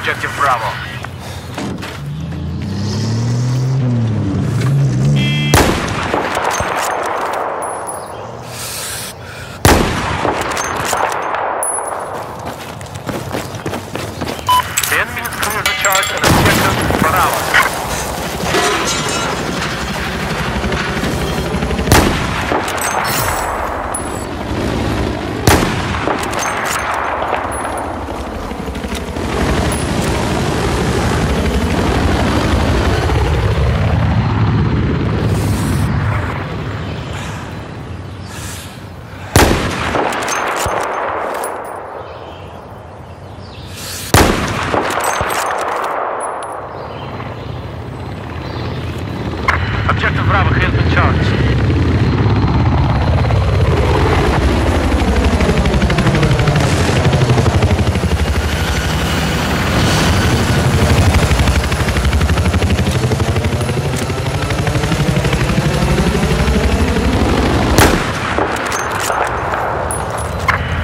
objective Bravo. Objective Bravo has been charged.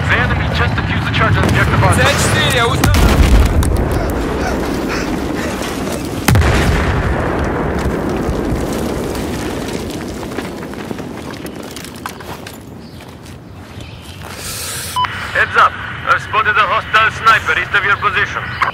The enemy just defused Heads up. I've spotted a hostile sniper east of your position.